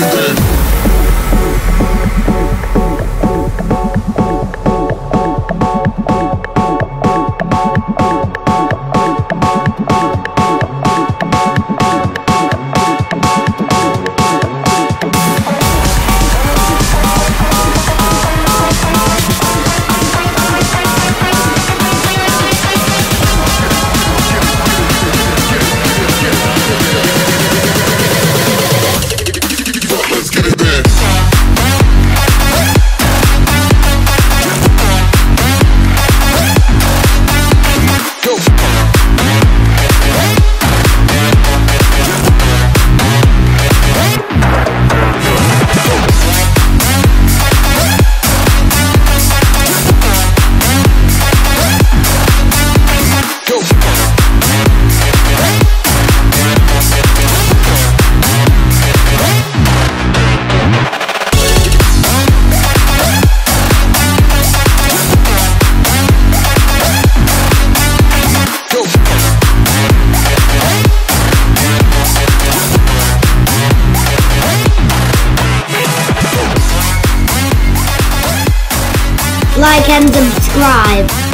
Baby, baby. Like and subscribe.